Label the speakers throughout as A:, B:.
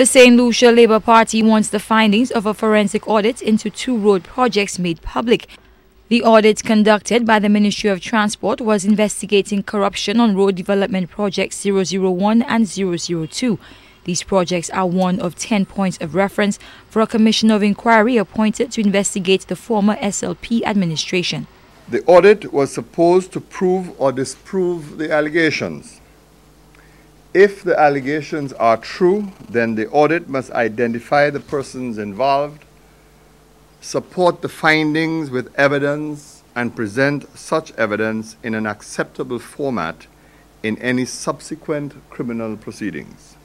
A: The St. Lucia Labour Party wants the findings of a forensic audit into two road projects made public. The audit conducted by the Ministry of Transport was investigating corruption on road development projects 001 and 002. These projects are one of 10 points of reference for a commission of inquiry appointed to investigate the former SLP administration.
B: The audit was supposed to prove or disprove the allegations. If the allegations are true, then the audit must identify the persons involved, support the findings with evidence, and present such evidence in an acceptable format in any subsequent criminal proceedings.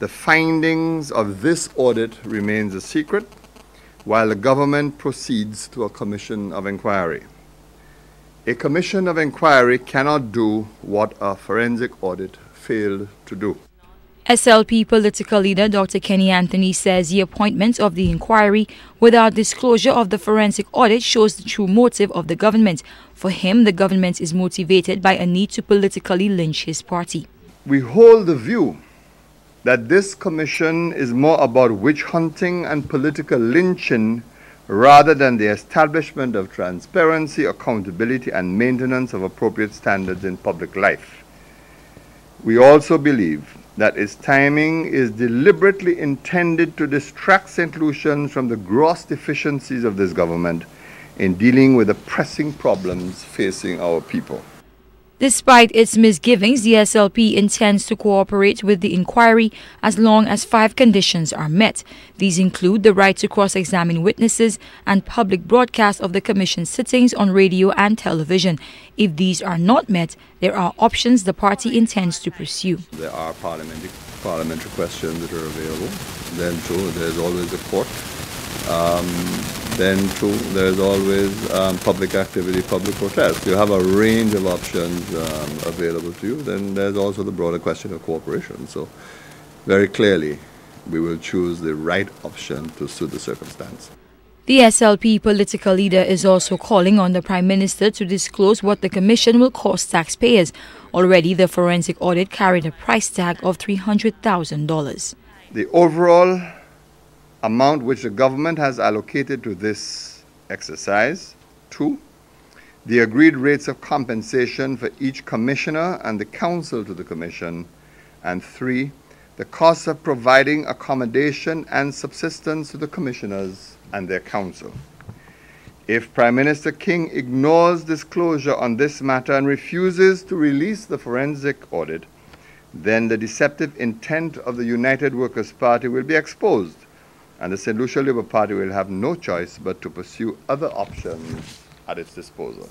B: The findings of this audit remains a secret while the government proceeds to a commission of inquiry. A commission of inquiry cannot do what a forensic audit failed to do.
A: SLP political leader Dr. Kenny Anthony says the appointment of the inquiry without disclosure of the forensic audit shows the true motive of the government. For him, the government is motivated by a need to politically lynch his party.
B: We hold the view that this commission is more about witch hunting and political lynching rather than the establishment of transparency, accountability, and maintenance of appropriate standards in public life. We also believe that its timing is deliberately intended to distract St. Lucians from the gross deficiencies of this government in dealing with the pressing problems facing our people.
A: Despite its misgivings, the SLP intends to cooperate with the inquiry as long as five conditions are met. These include the right to cross examine witnesses and public broadcast of the Commission's sittings on radio and television. If these are not met, there are options the party intends to pursue.
B: There are parliamentary, parliamentary questions that are available. Then, too, there's always a court. Um, then too, there's always um, public activity, public protest. You have a range of options um, available to you. Then there's also the broader question of cooperation. So very clearly, we will choose the right option to suit the circumstance.
A: The SLP political leader is also calling on the Prime Minister to disclose what the Commission will cost taxpayers. Already, the forensic audit carried a price tag of $300,000.
B: The overall amount which the government has allocated to this exercise. Two, the agreed rates of compensation for each commissioner and the counsel to the commission. And three, the cost of providing accommodation and subsistence to the commissioners and their counsel. If Prime Minister King ignores disclosure on this matter and refuses to release the forensic audit, then the deceptive intent of the United Workers' Party will be exposed and the St. Lucia Labour Party will have no choice but to pursue other options at its disposal.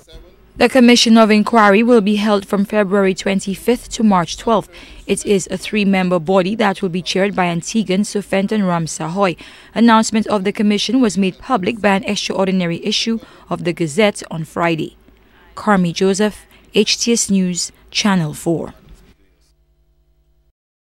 A: The Commission of Inquiry will be held from February 25th to March 12th. It is a three-member body that will be chaired by Antigon Sufent and Ramsahoye. Announcement of the commission was made public by an extraordinary issue of the Gazette on Friday. Carmi Joseph, HTS News, Channel 4.